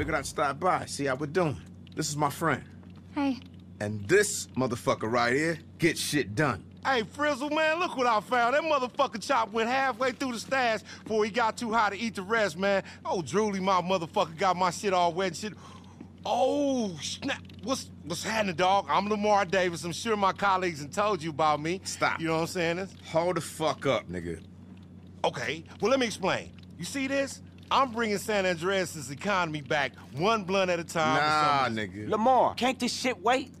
Figured I'd stop by, see how we're doing. This is my friend. Hey. And this motherfucker right here gets shit done. Hey, Frizzle, man, look what I found. That motherfucker chop went halfway through the stash before he got too high to eat the rest, man. Oh, Drooly, my motherfucker got my shit all wet and shit. Oh, snap. What's what's happening, dog? I'm Lamar Davis. I'm sure my colleagues have told you about me. Stop. You know what I'm saying? Hold the fuck up, nigga. Okay, well, let me explain. You see this? I'm bringing San Andreas' economy back one blunt at a time. Nah, nigga. Lamar, can't this shit wait?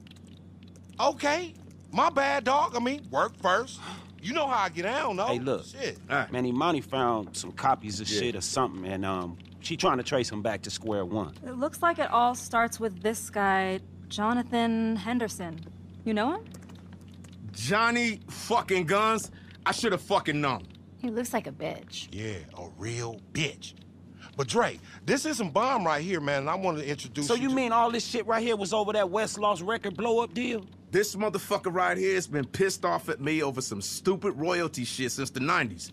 Okay, my bad, dog. I mean, work first. You know how I get down, though. Hey, look. Shit. Alright. Man, Imani found some copies of Yeah. shit or something, and um, she trying to trace him back to square one. It looks like it all starts with this guy, Jonathan Henderson. You know him? Johnny fucking Guns? I should have fucking known. He looks like a bitch. Yeah, a real bitch. But Dre, this is some bomb right here, man, and I wanted to introduce So you you to- mean all this shit right here was over that West Los record blow-up deal? This motherfucker right here has been pissed off at me over some stupid royalty shit since the 90s.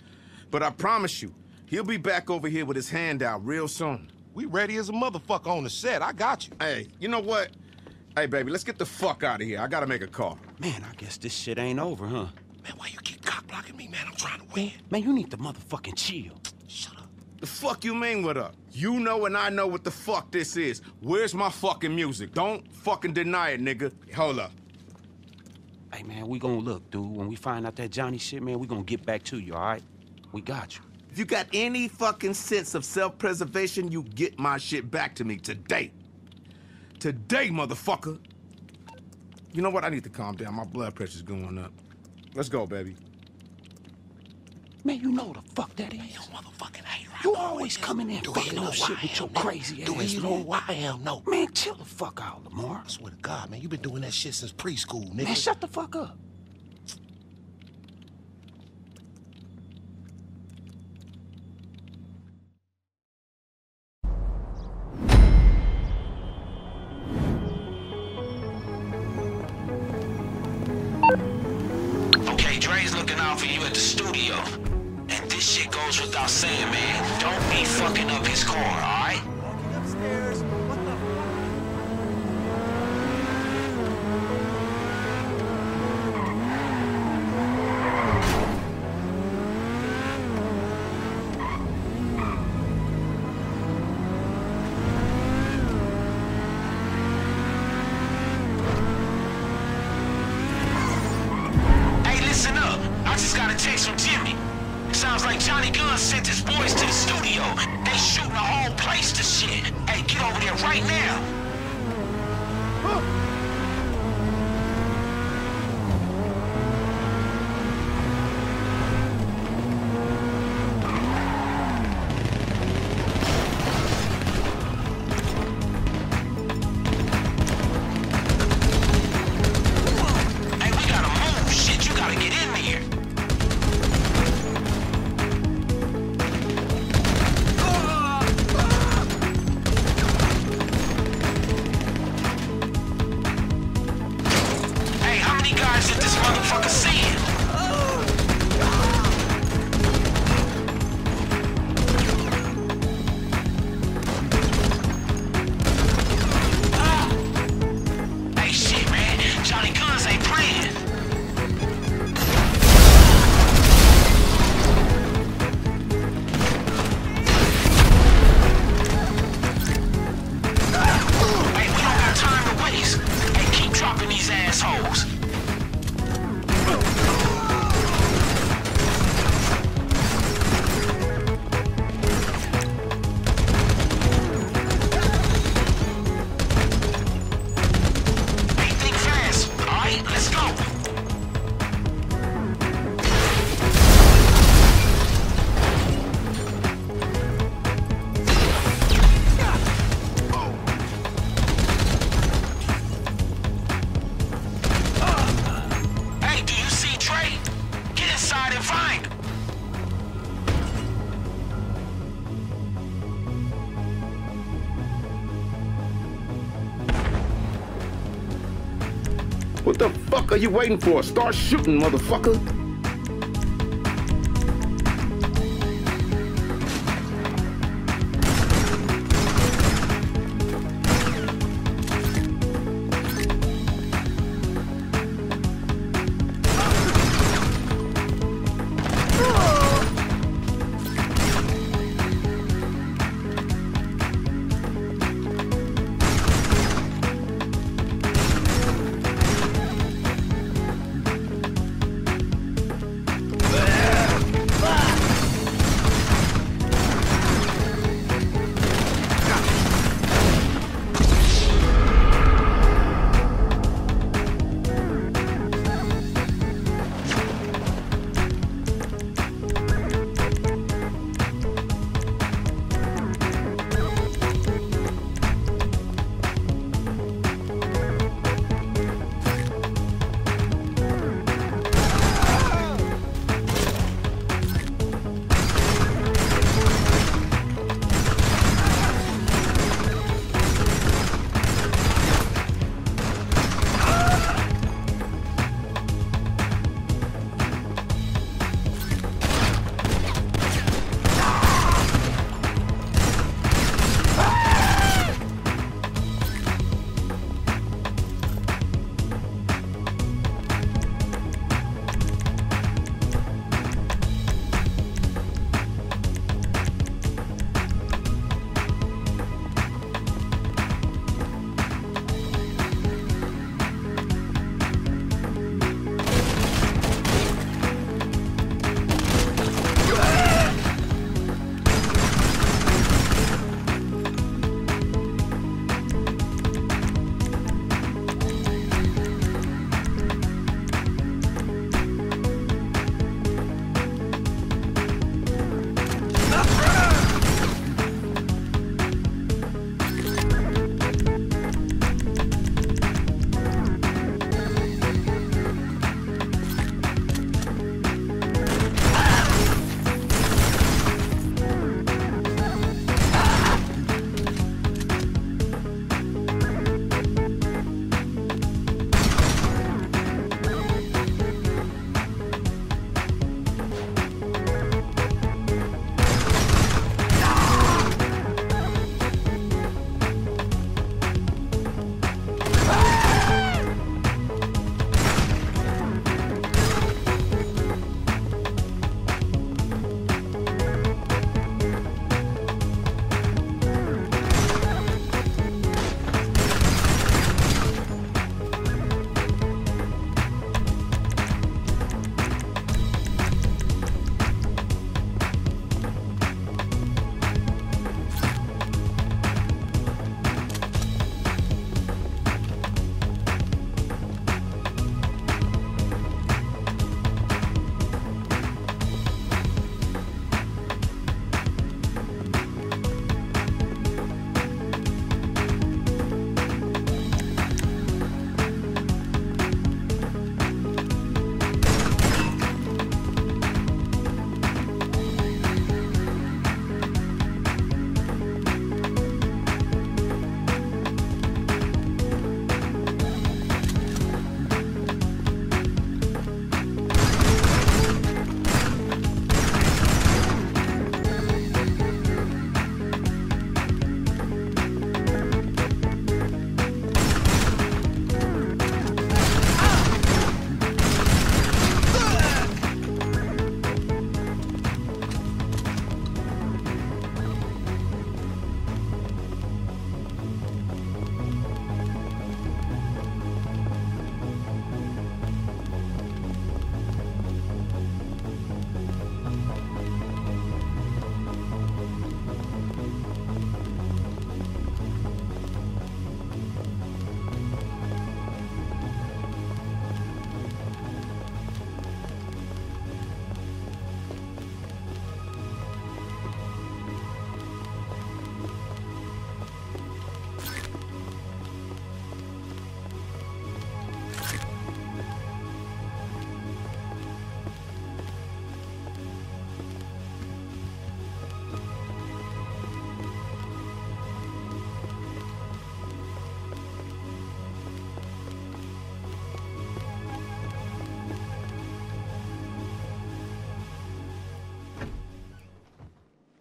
But I promise you, he'll be back over here with his hand out real soon. We ready as a motherfucker on the set. I got you. Hey, you know what? Hey, baby, let's get the fuck out of here. I gotta make a call. Man, I guess this shit ain't over, huh? Man, why you keep cock blocking me, man? I'm trying to win. Man, you need to motherfucking chill. Shut up. The fuck you mean what up? You know and I know what the fuck this is. Where's my fucking music? Don't fucking deny it, nigga. Hold up. Hey, man, we gonna look, dude. When we find out that Johnny shit, man, we gonna get back to you, all right? We got you. If you got any fucking sense of self-preservation, you get my shit back to me today. Today, motherfucker. You know what? I need to calm down. My blood pressure's going up. Let's go, baby. Man, you know the fuck that is. You motherfucking hater. I You always coming in Do fucking know up shit with your crazy Do ass, you know who I am? No. Man, chill the fuck out, Lamar. I swear to God, man, you been doing that shit since preschool, nigga. Man, shut the fuck up. Okay, Dre's looking out for you at the studio. Goes without saying, man. Don't be fucking up his car, alright? His boys to the studio. They shooting the whole place to shit. Hey, get over there right now. What the fuck are you waiting for? Start shooting, motherfucker.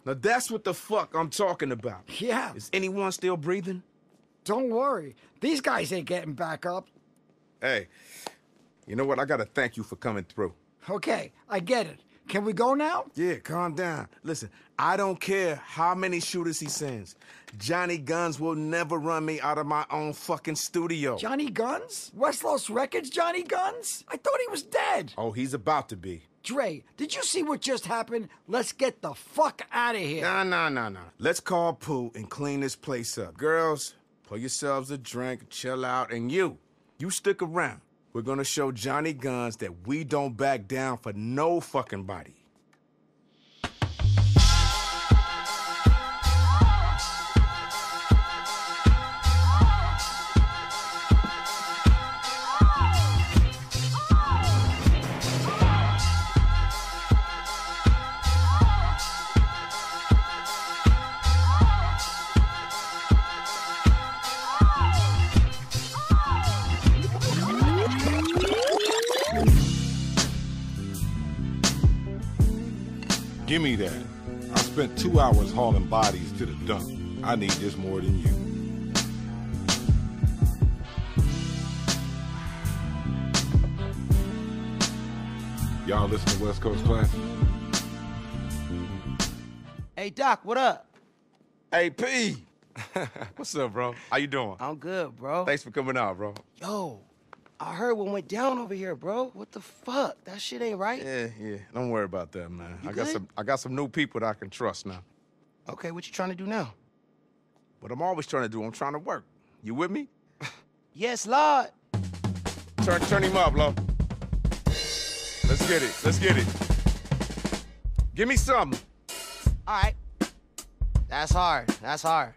Now that's what the fuck I'm talking about. Yeah. Is anyone still breathing? Don't worry. These guys ain't getting back up. Hey, you know what? I gotta thank you for coming through. Okay, I get it. Can we go now? Yeah, calm down. Listen, I don't care how many shooters he sends. Johnny Guns will never run me out of my own fucking studio. Johnny Guns? West Los Records Johnny Guns? I thought he was dead. Oh, he's about to be. Dre, did you see what just happened? Let's get the fuck out of here. Nah, nah, nah, nah. Let's call Pooh and clean this place up. Girls, pour yourselves a drink, chill out, and you, you stick around. We're gonna show Johnny Guns that we don't back down for no fucking body. Me that. I spent two hours hauling bodies to the dump. I need this more than you. Y'all listen to West Coast Class? Hey Doc, what up? Hey, P! What's up, bro? How you doing? I'm good, bro. Thanks for coming out, bro. Yo, I heard what went down over here, bro. What the fuck? That shit ain't right. Yeah, yeah. Don't worry about that, man. You I got some I got some new people that I can trust now. Okay, what you trying to do now? What I'm always trying to do, I'm trying to work. You with me? Yes, Lord. Turn turn him up, Lo. Let's get it. Let's get it. Give me something. All right. That's hard. That's hard.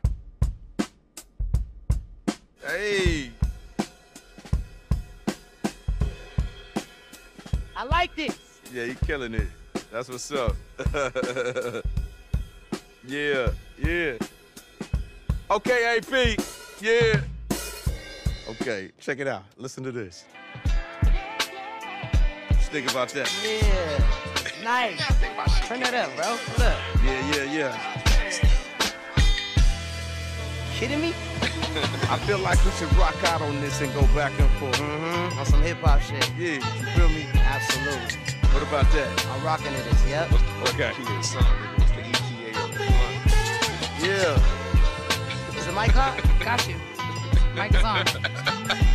Hey. I like this. Yeah, you killing it. That's what's up. yeah, yeah. Okay, AP. Yeah. Okay, check it out. Listen to this. You think about that? Yeah. Nice. Turn that up, bro. Up? Yeah, yeah, yeah. Kidding me? I feel like we should rock out on this and go back and forth. Mm-hmm. On some hip hop shit. Yeah, you feel me? Absolutely. What about that? I'm rocking to this. Yep. Okay. E Yeah. Is the mic hot? Got you. Mic is on.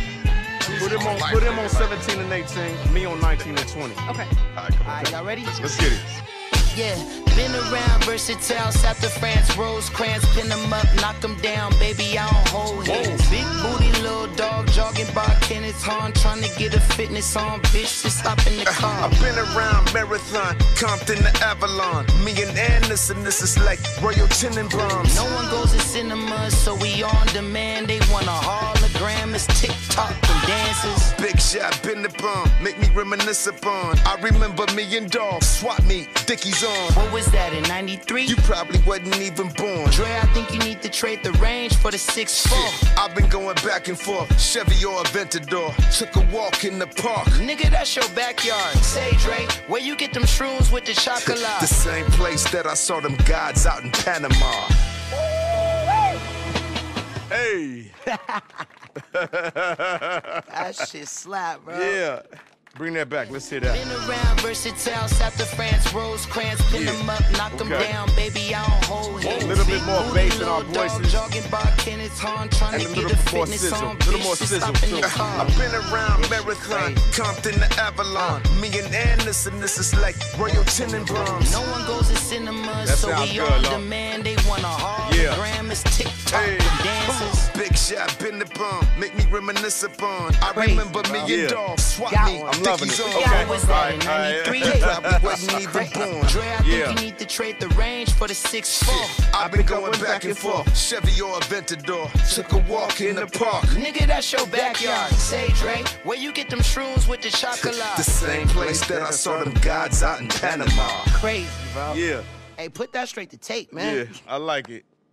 Put him on put him on 17 and 18, me on 19 and 20. Okay. All right, come on. right, y'all ready? Let's get it. Yeah, been around versatile, south of France, Rosecrans, pin them up, knock them down, baby, I don't hold hands. Big booty, little dog, jogging by Kenneth Hahn, trying to get a fitness on, bitch, just hop in the car. I've been around Marathon, Compton to Avalon. Me and Anderson, this is like Royal Tenenbaums. No one goes to cinemas, so we on demand. They want a hologram, it's TikTok and dances. Big shot, been the bomb, make me reminisce upon. I remember me and Dog, swap meet, Dickies on. What was that in 93? You probably wasn't even born. Dre, I think you need to trade the range for the 6'4. Shit, I've been going back and forth, Chevy or Aventador. Took a walk in the park. Nigga, that's your backyard. Say, Dre, where you get them shrooms with the chocolate? The same place that I saw them gods out in Panama. Hey. That shit slap, bro. Yeah. Bring that back. Let's hear that. Been around versatile, south of France, Rosecrans, pin Yeah. them up, knock them down, baby, I don't hold hands. A little bit more booty, bass in our little dog, voices. Jogging by Kenneth Hahn, trying And to a get little a more fitness sizzle. on, A little bitch, more just sizzle, in too. the car. I've been around Marathon, Compton to Avalon. Uh. Me and Anderson, this is like Royal Tenenbaums. No one goes to cinemas, That so we good, on Lord. demand. They want a Yeah. hologram, it's TikTok Hey. and dances. Big shot, been the bomb, make me reminisce upon. I Crazy, remember me and Yeah. Dog, swap Got me, one. I'm loving it. Yeah, Okay, what was that in Alright, alright. 93? Probably wasn't even born. Dre, I think Yeah. you need to trade the range for the 6'4. I've been going back and forth, Chevy or Aventador. Took a walk in the park. Nigga, that's your backyard. Say, Dre, where you get them shrooms with the chocolate? The same place that I saw them gods out in Panama. Crazy, bro. Yeah, Hey, put that straight to tape, man. yeah, I like it.